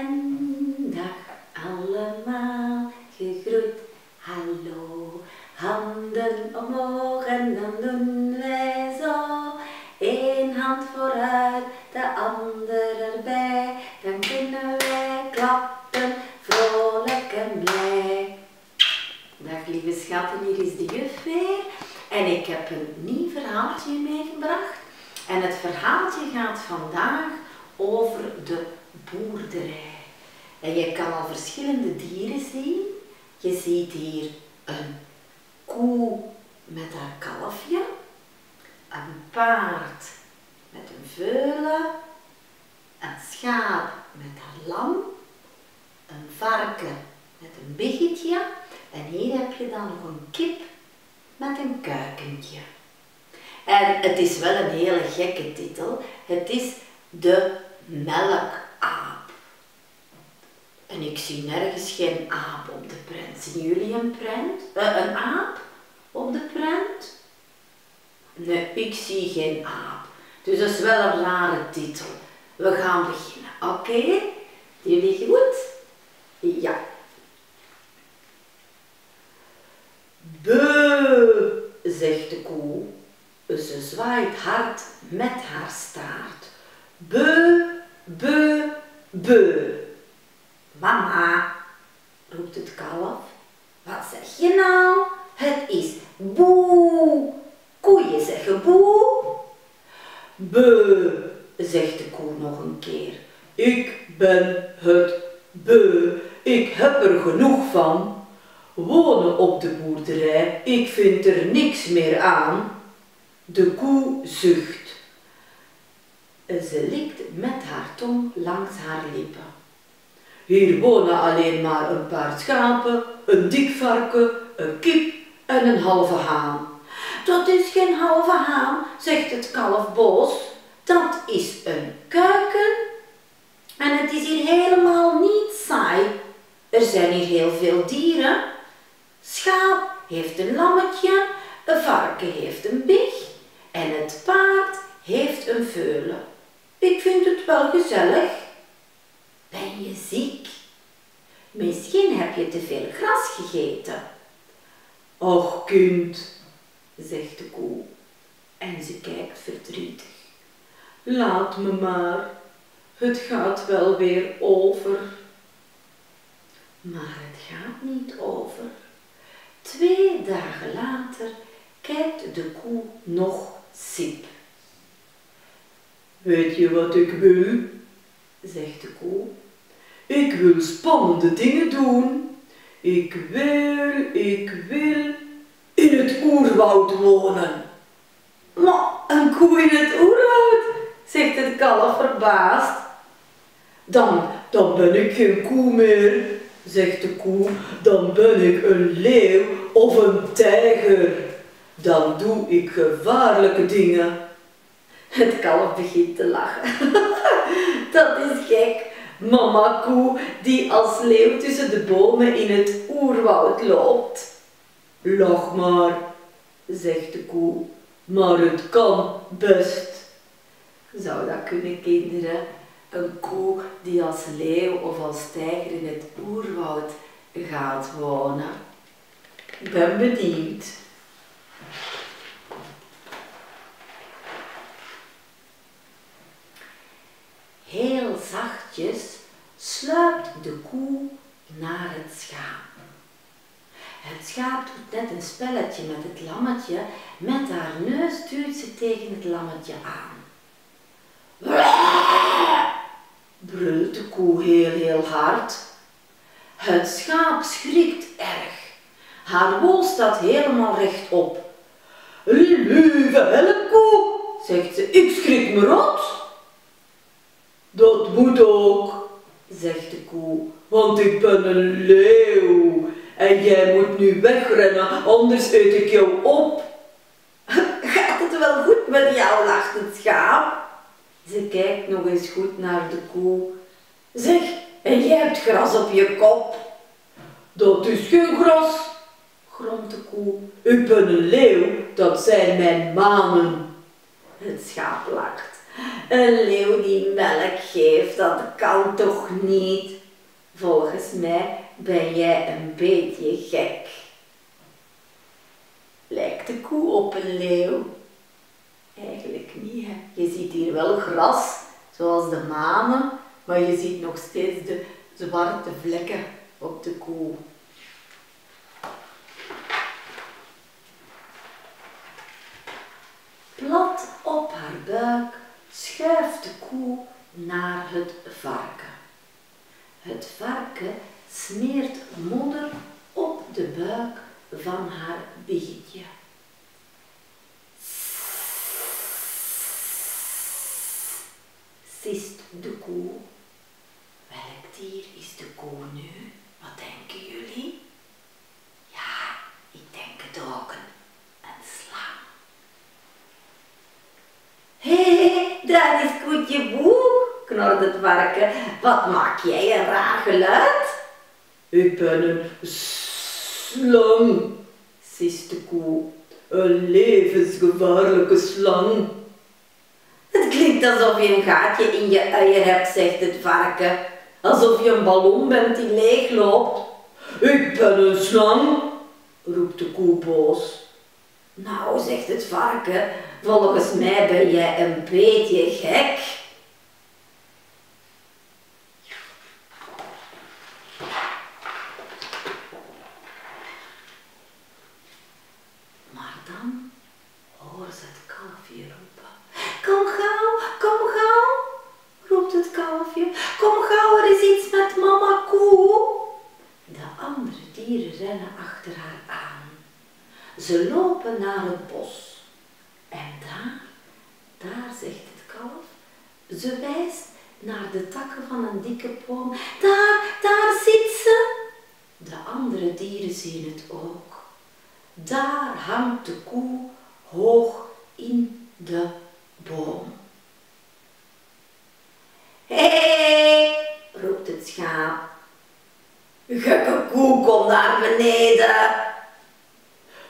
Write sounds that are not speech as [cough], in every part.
en dag allemaal gegroet. Hallo, handen omhoog en dan doen wij zo. Eén hand vooruit, de ander erbij. Dan kunnen wij klappen, vrolijk en blij. Dag lieve schatten, hier is de juf weer. En ik heb een nieuw verhaaltje meegebracht. En het verhaaltje gaat vandaag over de boerderij. En je kan al verschillende dieren zien. Je ziet hier een koe met haar kalfje, een paard met een veulen, een schaap met haar lam, een varken met een biggetje en hier heb je dan nog een kip met een kuikentje. En het is wel een hele gekke titel. Het is de melkaap. En ik zie nergens geen aap op de prent. Zien jullie een prent? Uh, een aap op de prent? Nee, ik zie geen aap. Dus dat is wel een rare titel. We gaan beginnen, oké? Jullie goed? Ja. Beu, zegt de koe. Ze zwaait hard met haar staart. Beu, beu, beu. Mama, roept het kalf. Wat zeg je nou? Het is boe. Koeien zeggen boe. Beu, zegt de koe nog een keer. Ik ben het beu. Ik heb er genoeg van. Wonen op de boerderij, ik vind er niks meer aan. De koe zucht. Ze likt met haar tong langs haar lippen. Hier wonen alleen maar een paar schapen, een dik varken, een kip en een halve haan. Dat is geen halve haan, zegt het kalf boos. Dat is een kuiken. En het is hier helemaal niet saai. Er zijn hier heel veel dieren. Schaap heeft een lammetje, een varken heeft een big en het paard heeft een veulen. Ik vind het wel gezellig. Ben je ziek? Misschien heb je te veel gras gegeten. Och kind, zegt de koe en ze kijkt verdrietig. Laat me maar, het gaat wel weer over. Maar het gaat niet over. Twee dagen later kijkt de koe nog sip. Weet je wat ik wil? zegt de koe. Ik wil spannende dingen doen. Ik wil, ik wil in het oerwoud wonen. Maar een koe in het oerwoud, zegt het kalf verbaasd. Dan, dan ben ik geen koe meer, zegt de koe. Dan ben ik een leeuw of een tijger. Dan doe ik gevaarlijke dingen. Het kalf begint te lachen. [laughs] Dat is gek. Mama koe die als leeuw tussen de bomen in het oerwoud loopt. Lach maar, zegt de koe, maar het kan best. Zou dat kunnen, kinderen? Een koe die als leeuw of als tijger in het oerwoud gaat wonen. Ik ben benieuwd. Heel zachtjes de koe naar het schaap. Het schaap doet net een spelletje met het lammetje. Met haar neus duwt ze tegen het lammetje aan. brult de koe heel heel hard. Het schaap schrikt erg. Haar wol staat helemaal rechtop. Lieve koe, zegt ze, ik schrik me rot. Dat moet ook, zegt de koe, want ik ben een leeuw en jij moet nu wegrennen, anders eet ik jou op. [laughs] Gaat het wel goed met jou, lacht het schaap. Ze kijkt nog eens goed naar de koe. Zeg, en jij hebt gras op je kop. Dat is geen gras, gromt de koe. Ik ben een leeuw, dat zijn mijn manen. Het schaap lacht. Een leeuw die melk geeft, dat kan toch niet? Volgens mij ben jij een beetje gek. Lijkt de koe op een leeuw? Eigenlijk niet, hè. Je ziet hier wel gras, zoals de manen, maar je ziet nog steeds de zwarte vlekken op de koe. Plat op haar buik schuift de koe naar het varken. Het varken smeert modder op de buik van haar biggetje. Sist de koe. Welk dier is de koe nu? Wat denken jullie? Ja, ik denk het ook. Een, een slang. Hé, dat is koetje boe, knorde het varken. Wat maak jij een raar geluid? Ik ben een slang, sist de koe. Een levensgevaarlijke slang. Het klinkt alsof je een gaatje in je uier hebt, zegt het varken. Alsof je een ballon bent die leegloopt. Ik ben een slang, roept de koe boos. Nou, zegt het varken, volgens mij ben jij een beetje gek. Maar dan horen ze het kalfje roepen. Kom gauw, kom gauw, roept het kalfje. Kom gauw, er is iets met mama koe. De andere dieren rennen achter haar aan. Ze lopen naar het bos. En daar, daar zegt het kalf, ze wijst naar de takken van een dikke boom. Daar, daar zit ze. De andere dieren zien het ook. Daar hangt de koe hoog in de boom. Hé, hey, roept het schaap. Gekke koe, kom naar beneden.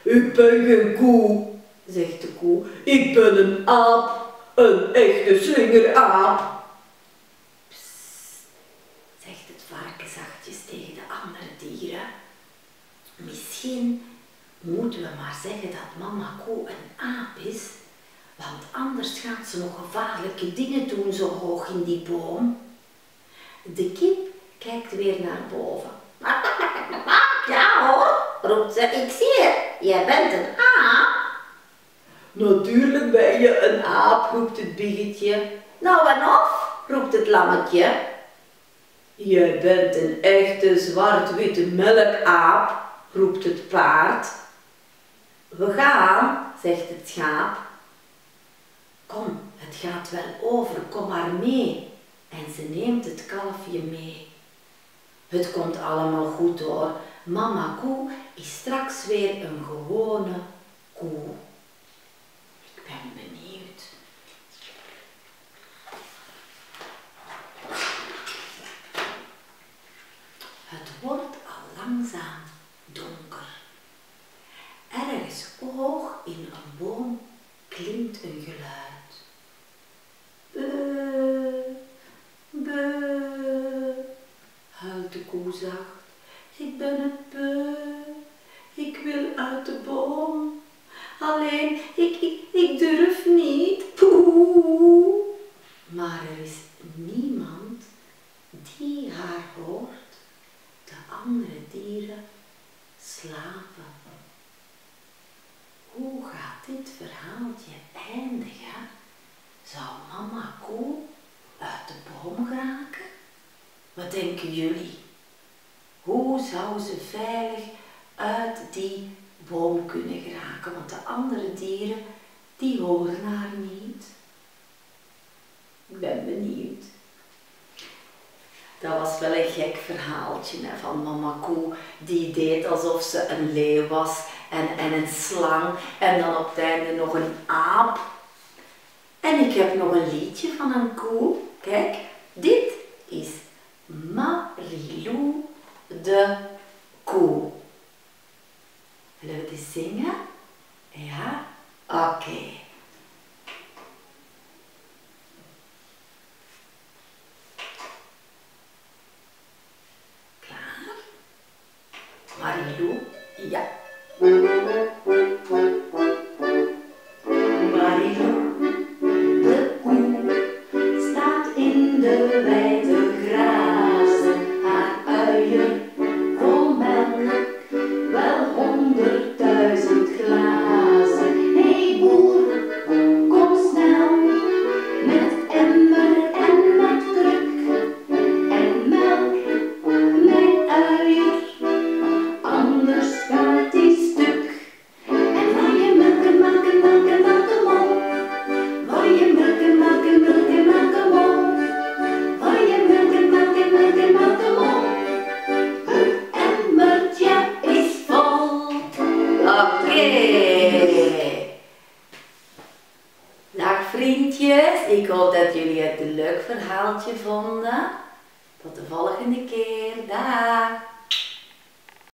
Ik ben geen koe, zegt de koe. Ik ben een aap, een echte slingeraap. Psst, zegt het varken zachtjes tegen de andere dieren. Misschien moeten we maar zeggen dat mama koe een aap is, want anders gaat ze nog gevaarlijke dingen doen zo hoog in die boom. De kip kijkt weer naar boven. [laughs] Ja hoor, roept ze, ik zie het, jij bent een aap. Natuurlijk ben je een aap, roept het biggetje. Nou en of, roept het lammetje. Jij bent een echte zwart-witte melkaap, roept het paard. We gaan, zegt het schaap. Kom, het gaat wel over, kom maar mee. En ze neemt het kalfje mee. Het komt allemaal goed hoor. Mama koe is straks weer een gewone koe. Ik ben benieuwd. Het wordt al langzaam donker. Ergens hoog in een boom klinkt een geluid. Beu, beu, huilt de koe zacht. Ik ben het beu, ik wil uit de boom. Alleen, ik, ik, ik durf niet. Poeh. Maar er is niemand die haar hoort. De andere dieren slapen. Hoe gaat dit verhaaltje eindigen? Zou mama koe uit de boom geraken? Wat denken jullie? Hoe zou ze veilig uit die boom kunnen geraken? Want de andere dieren, die horen haar niet. Ik ben benieuwd. Dat was wel een gek verhaaltje hè, van mama koe. Die deed alsof ze een leeuw was en, en een slang en dan op het einde nog een aap. En ik heb nog een liedje van een koe. Kijk, dit is Marilou de koe. Willen we die zingen? Ja? Oké. Okay. Klaar? Mario? Ja.